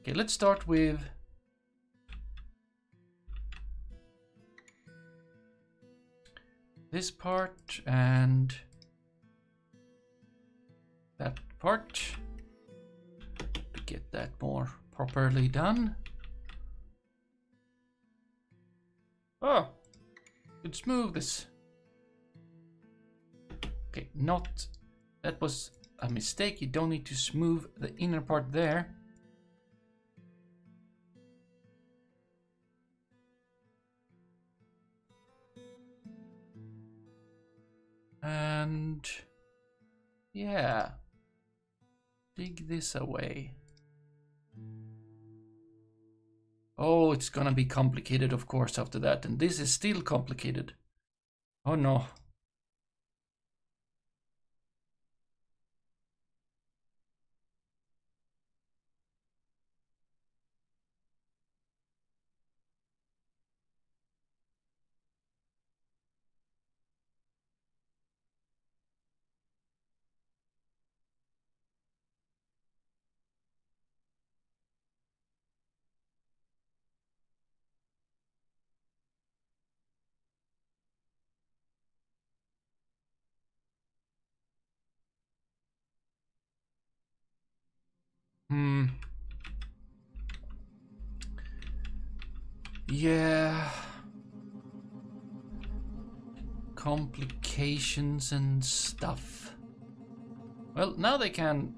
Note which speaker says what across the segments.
Speaker 1: Okay, let's start with this part and that part to get that more properly done. Oh, could smooth this. Okay, not, that was a mistake. You don't need to smooth the inner part there. And yeah, dig this away. Oh, it's gonna be complicated, of course, after that. And this is still complicated. Oh no. Hmm. Yeah. Complications and stuff. Well, now they can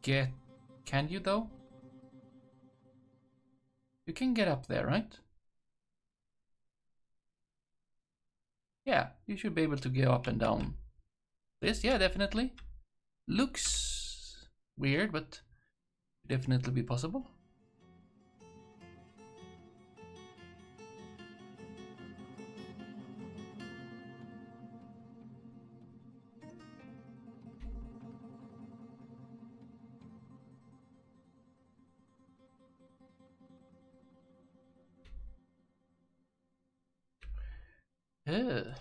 Speaker 1: get... Can you though? You can get up there, right? Yeah, you should be able to go up and down. This, yeah, definitely. Looks weird, but definitely be possible. Ugh.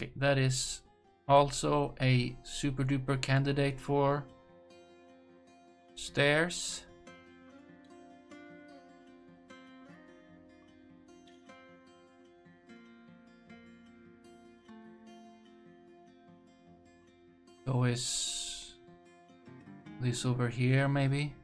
Speaker 1: Okay, that is also a super duper candidate for stairs. So is this over here maybe?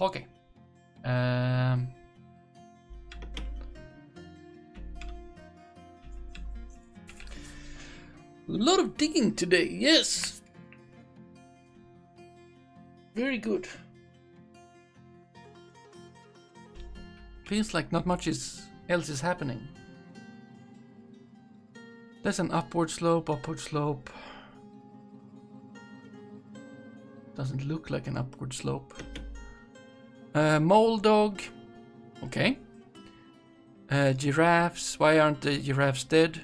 Speaker 1: Okay. Um, a lot of digging today, yes. Very good. Feels like not much is else is happening. There's an upward slope, upward slope. Doesn't look like an upward slope. Uh, mole dog. Okay. Uh, giraffes. Why aren't the giraffes dead?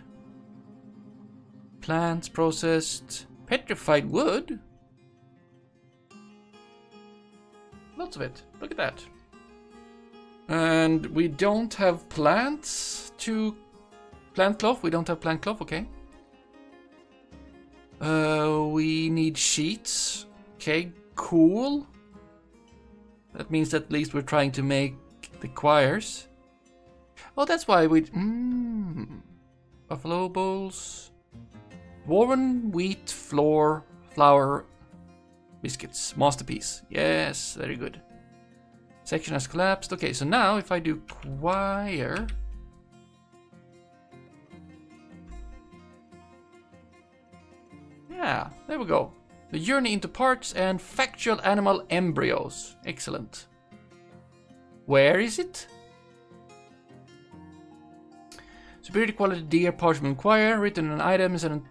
Speaker 1: Plants processed. Petrified wood. Lots of it. Look at that. And we don't have plants to plant cloth. We don't have plant cloth. Okay. Uh, we need sheets. Okay, cool. That means at least we're trying to make the quires. Oh, that's why we... Mmm. Buffalo bowls. Warren wheat flour flour biscuits. Masterpiece. Yes, very good. Section has collapsed. Okay, so now if I do quire... Yeah, there we go. The journey into parts and factual animal embryos. Excellent. Where is it? Superior quality deer parchment quire, written on items and...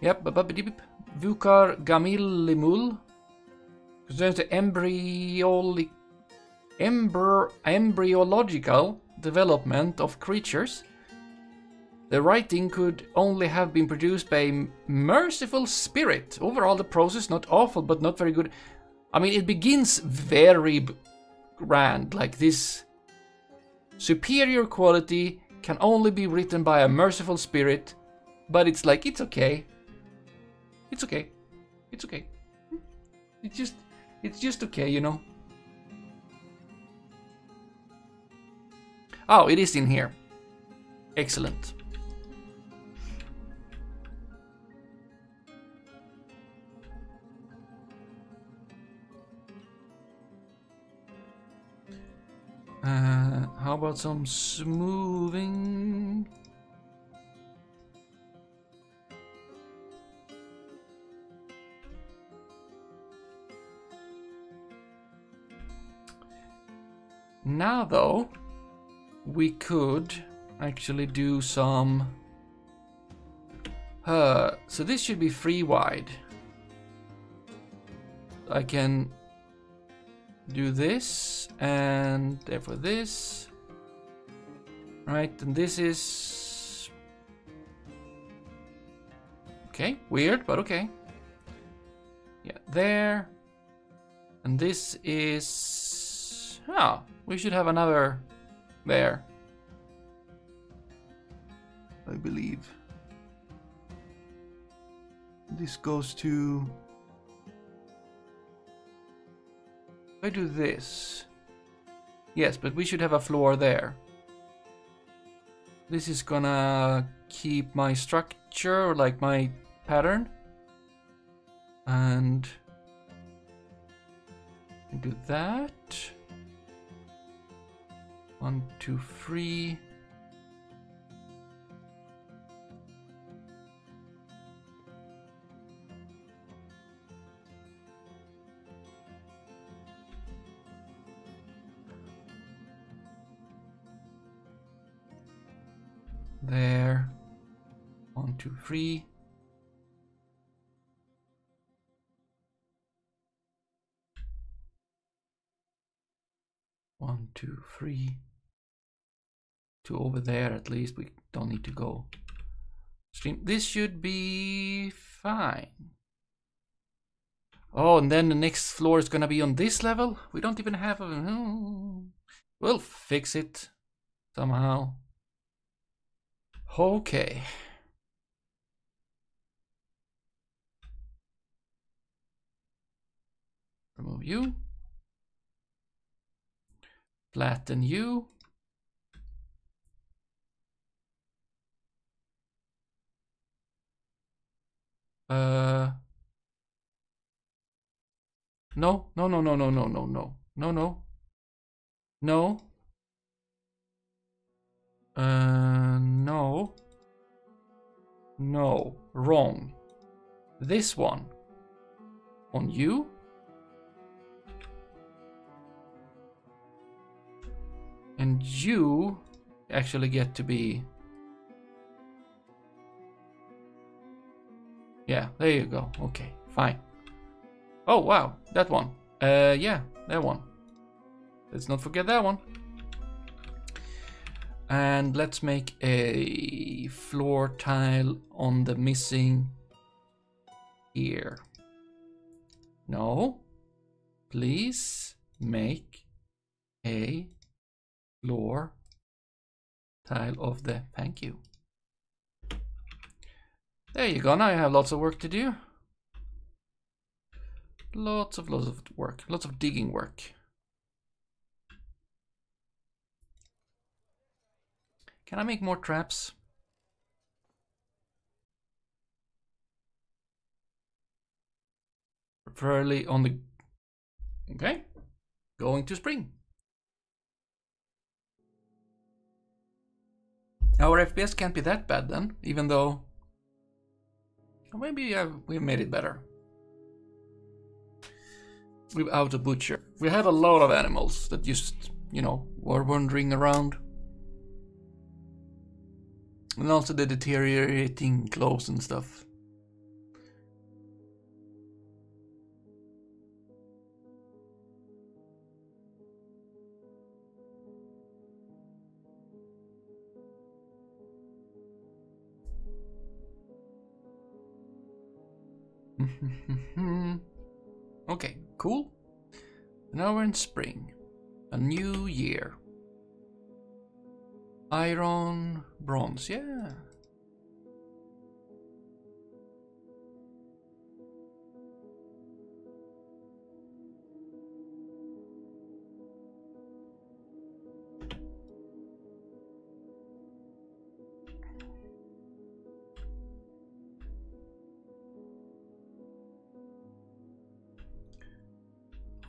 Speaker 1: Yep, Vukar Gamilimul. Concerns the embryolic... Embry embryological development of creatures. The writing could only have been produced by a merciful spirit. Overall, the process not awful, but not very good. I mean, it begins very grand, like this. Superior quality can only be written by a merciful spirit, but it's like, it's okay. It's okay. It's okay. Hmm? It's just, it's just okay, you know. Oh, it is in here. Excellent. About some smoothing? Now though, we could actually do some... Uh, so this should be free wide. I can do this and therefore this. Right, and this is... Okay, weird, but okay. Yeah, there. And this is... Oh, we should have another there. I believe. This goes to I do this. Yes, but we should have a floor there. This is gonna keep my structure, like my pattern. And do that. One, two, three. There. One, two, three. One, two, three. To over there at least. We don't need to go. Stream. This should be fine. Oh, and then the next floor is gonna be on this level? We don't even have a... Hmm. We'll fix it somehow. Okay. Remove you. Flatten you. Uh, no, no, no, no, no, no, no, no, no, no, no. Uh, no. No, wrong. This one. On you? And you actually get to be... Yeah, there you go. Okay, fine. Oh, wow, that one. Uh, yeah, that one. Let's not forget that one. And let's make a floor tile on the missing here. No. Please make a floor tile of the thank you. There you go. Now I have lots of work to do. Lots of lots of work. Lots of digging work. Can I make more traps? Preferably on the... Okay. Going to spring. Our FPS can't be that bad then, even though Maybe uh, we made it better. Without a butcher. We had a lot of animals that just, you know, were wandering around. And also the deteriorating clothes and stuff. okay, cool. Now we're in spring. A new year. Iron, bronze, yeah.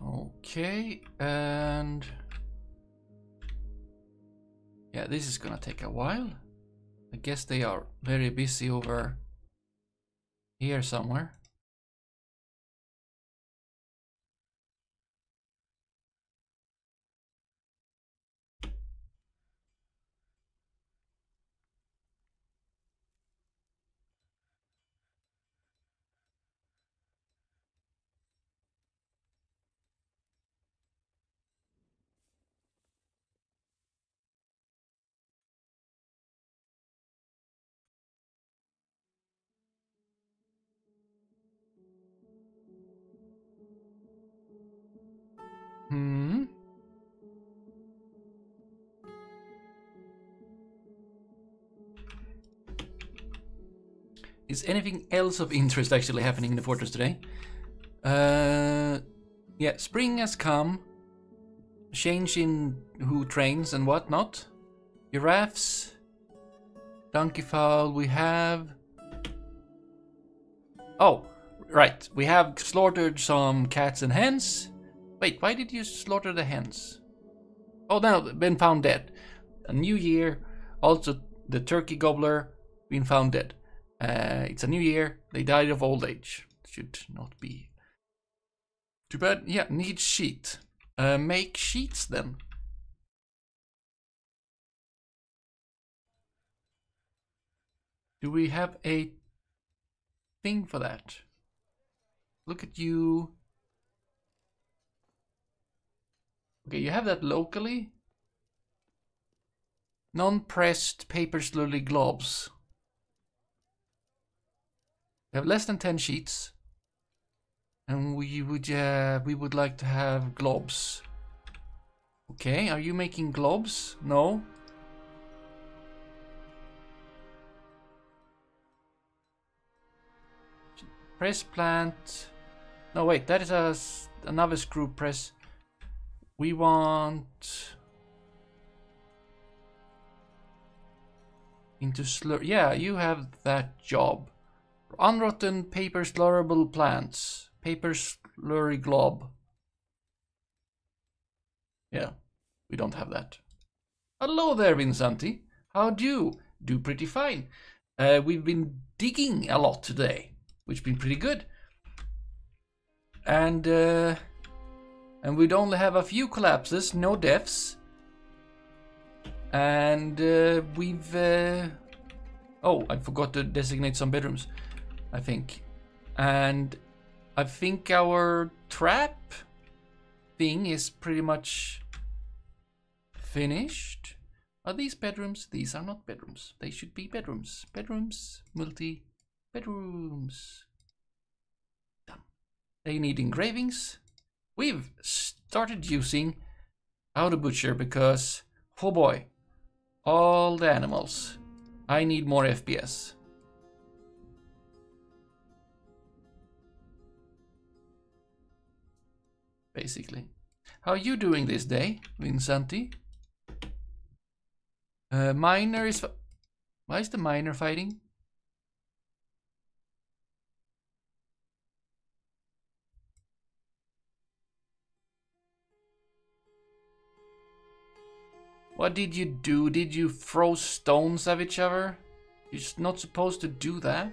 Speaker 1: Okay, and yeah, this is gonna take a while. I guess they are very busy over here somewhere. Is anything else of interest actually happening in the fortress today? Uh, yeah, spring has come. Change in who trains and whatnot. Giraffes. Donkey fowl we have. Oh, right. We have slaughtered some cats and hens. Wait, why did you slaughter the hens? Oh no, been found dead. A new year. Also, the turkey gobbler been found dead. Uh, it's a new year. They died of old age. Should not be. Too bad. Yeah, need sheet. Uh, make sheets then. Do we have a thing for that? Look at you. Okay, you have that locally. Non-pressed paper slurry globs. Have less than 10 sheets. And we would uh, we would like to have globs. Okay, are you making globs? No. Press plant. No, wait, that is a, another screw press. We want into slur. Yeah, you have that job. Unrotten paper slurrable plants. Paper slurry glob. Yeah, we don't have that. Hello there, Vincenti. How do you? Do pretty fine. Uh, we've been digging a lot today, which has been pretty good. And uh, and we'd only have a few collapses, no deaths. And uh, we've... Uh... Oh, I forgot to designate some bedrooms, I think. And I think our trap thing is pretty much finished. Are these bedrooms? These are not bedrooms. They should be bedrooms. Bedrooms, multi bedrooms. Done. They need engravings we've started using How to Butcher because, oh boy, all the animals. I need more FPS. Basically. How are you doing this day, Vincenti? Uh, miner is... Why is the miner fighting? What did you do? Did you throw stones at each other? You're not supposed to do that.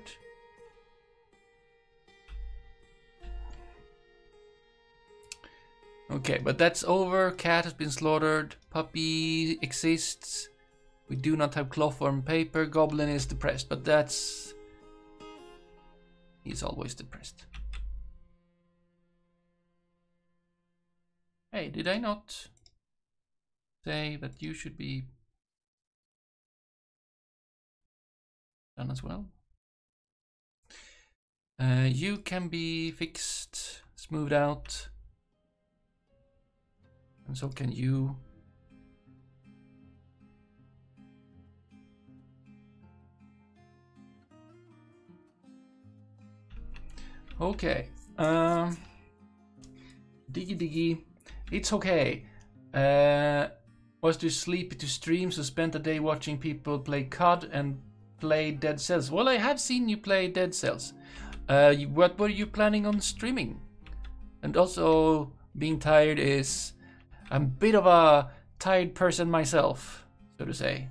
Speaker 1: Okay, but that's over. Cat has been slaughtered. Puppy exists. We do not have cloth or paper. Goblin is depressed, but that's... He's always depressed. Hey, did I not say that you should be done as well? Uh, you can be fixed, smoothed out. And so can you. Okay. Um, diggy diggy. It's okay. Uh, was too sleepy to stream, so spent a day watching people play COD and play Dead Cells. Well, I have seen you play Dead Cells. Uh, what were you planning on streaming? And also, being tired is... I'm a bit of a tired person myself, so to say.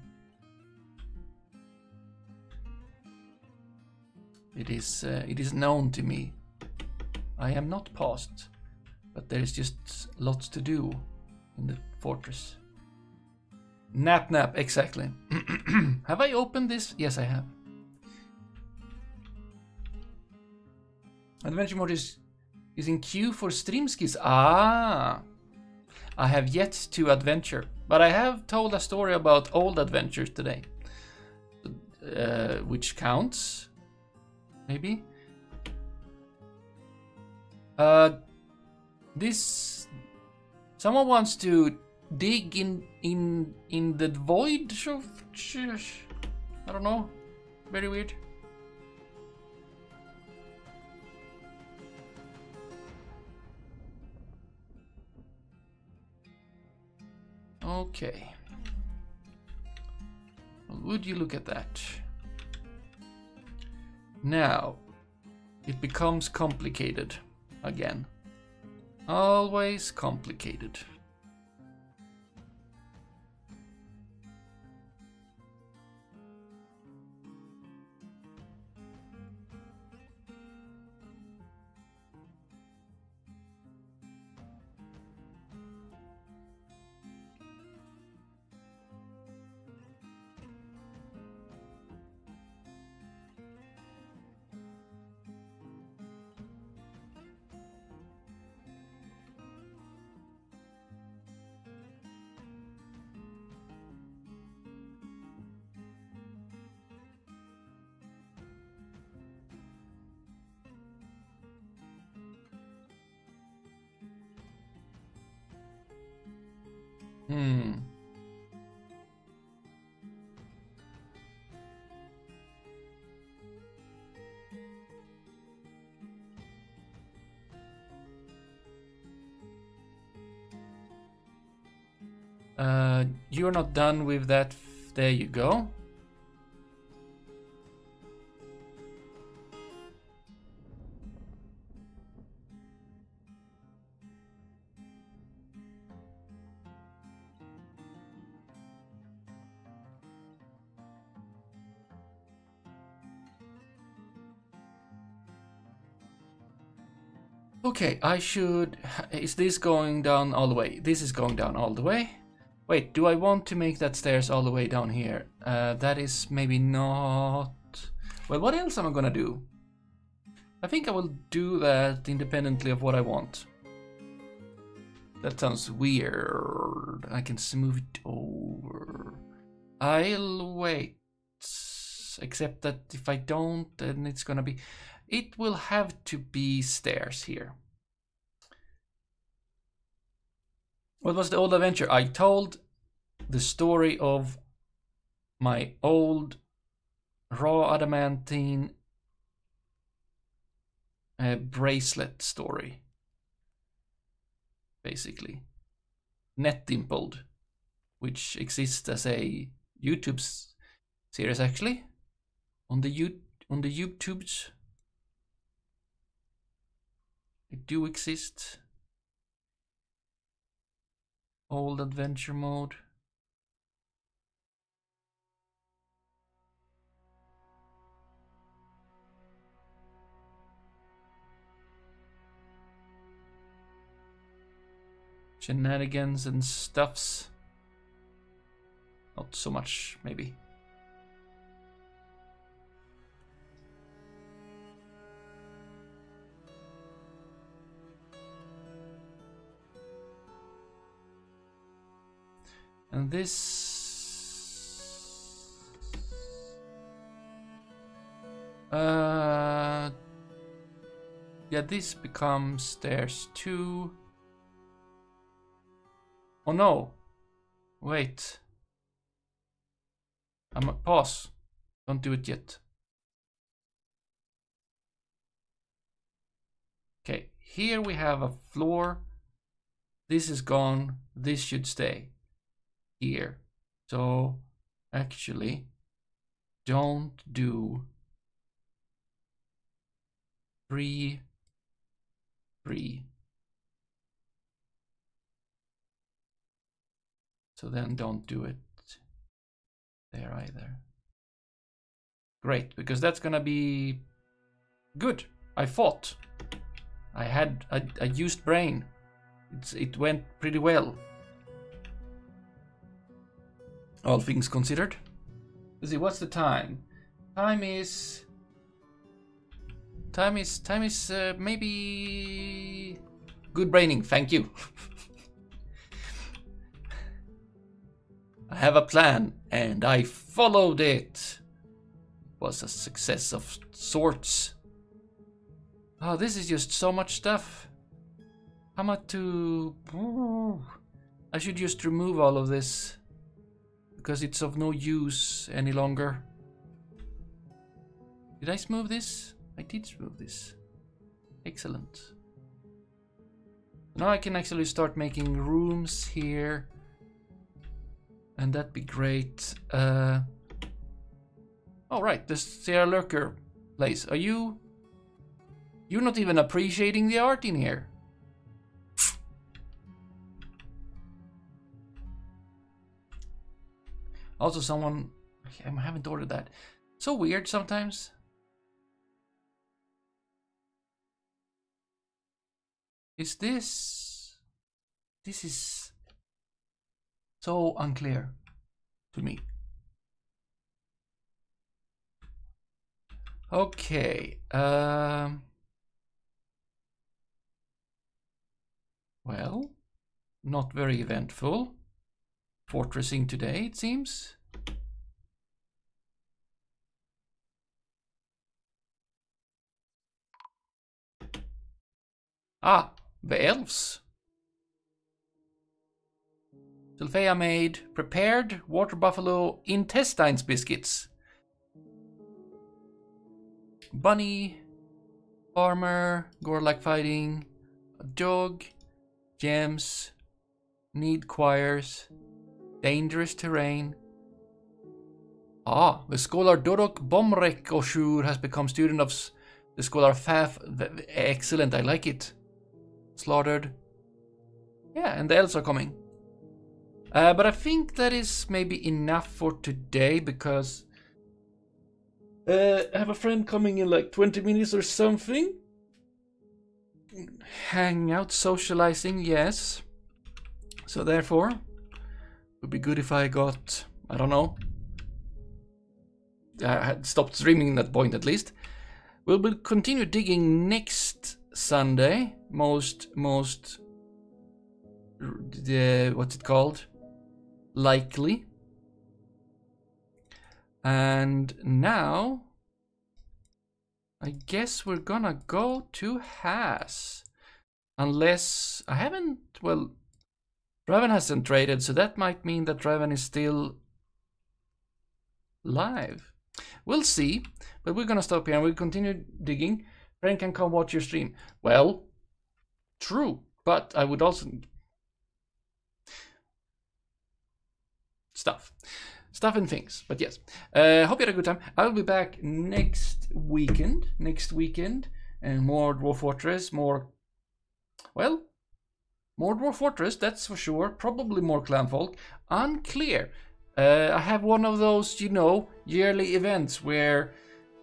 Speaker 1: It is, uh, it is known to me. I am not past, but there is just lots to do in the fortress. Nap nap, exactly. have I opened this? Yes, I have. Adventure mode is, is in queue for stream skills. Ah! I have yet to adventure, but I have told a story about old adventures today. Uh, which counts, maybe. Uh, this someone wants to dig in in in the void. Of... I don't know. Very weird. Okay. Would you look at that? Now, it becomes complicated again. Always complicated. Uh, you're not done with that. There you go. Okay, I should... Is this going down all the way? This is going down all the way. Wait, do I want to make that stairs all the way down here? Uh, that is maybe not... Well, what else am I gonna do? I think I will do that independently of what I want. That sounds weird. I can smooth it over. I'll wait. Except that if I don't, then it's gonna be... It will have to be stairs here. What was the old adventure? I told the story of my old raw adamantine uh, bracelet story. Basically. Net dimpled, which exists as a YouTube series actually on the U on the YouTubes. It do exist. Old adventure mode. shenanigans and stuffs. Not so much, maybe. And this... Uh... Yeah, this becomes stairs two. Oh no! Wait. I'm a pause. Don't do it yet. Okay, here we have a floor. This is gone. This should stay here. So actually, don't do three, three. So then don't do it there either. Great, because that's gonna be good. I fought. I had, I, I used brain. It's, it went pretty well. All things considered. Let's see, what's the time? Time is... Time is, time is uh, maybe... Good braining, thank you. I have a plan, and I followed it. It was a success of sorts. Oh, this is just so much stuff. How much to... I should just remove all of this. Because it's of no use any longer. Did I smooth this? I did smooth this. Excellent. Now I can actually start making rooms here and that'd be great. Uh, oh, right, the Sierra Lurker place. Are you... You're not even appreciating the art in here. Also, someone... I haven't ordered that. So weird sometimes. Is this... This is so unclear to me. Okay. Um, well, not very eventful. Fortressing today, it seems. Ah, the elves. Sylphea made prepared water buffalo intestines biscuits. Bunny, farmer, gore-like fighting, a dog, gems, need quires, dangerous terrain. Ah, the scholar Dorok Bomrek Oshur has become student of the scholar Faf. Excellent, I like it. Slaughtered. Yeah, and the elves are coming. Uh, but I think that is maybe enough for today because uh, I have a friend coming in like 20 minutes or something. Hang out, socializing, yes. So therefore, would be good if I got, I don't know, I had stopped streaming at that point at least. We'll be continue digging next Sunday. Most, most, the, what's it called? likely. And now, I guess we're gonna go to Has. Unless, I haven't, well, Raven hasn't traded, so that might mean that Raven is still live. We'll see, but we're gonna stop here and we'll continue digging. Friend can come watch your stream. Well, true, but I would also stuff. Stuff and things, but yes. Uh, hope you had a good time. I will be back next weekend. Next weekend. And more Dwarf Fortress, more... Well, more Dwarf Fortress, that's for sure. Probably more Clanfolk. Unclear. Uh, I have one of those, you know, yearly events where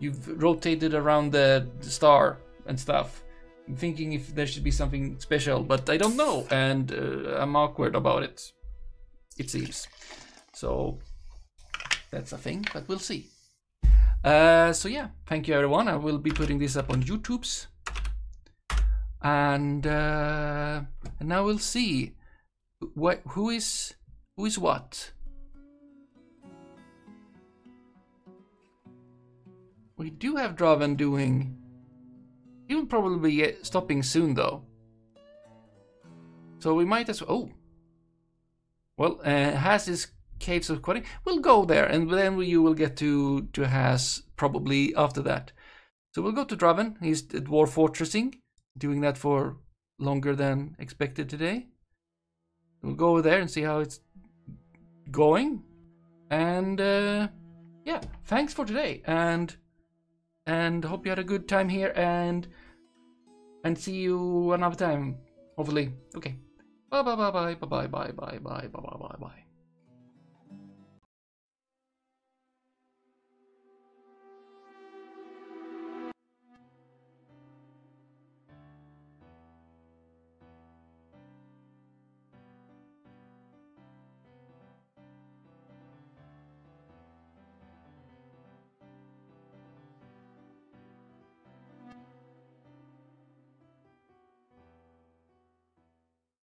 Speaker 1: you've rotated around the, the star and stuff. I'm thinking if there should be something special, but I don't know, and uh, I'm awkward about it. It seems. So that's a thing, but we'll see. Uh, so yeah, thank you everyone. I will be putting this up on YouTube's, and uh, and now we'll see what who is who is what. We do have Draven doing. He will probably be stopping soon though. So we might as well. Oh. Well, uh, has his caves of Quarry. We'll go there, and then you will get to to Has probably after that. So we'll go to Draven. He's dwarf fortressing, doing that for longer than expected today. We'll go over there and see how it's going. And uh, yeah, thanks for today, and and hope you had a good time here, and and see you another time, hopefully. Okay. Bye bye bye bye bye bye bye bye bye bye bye bye bye.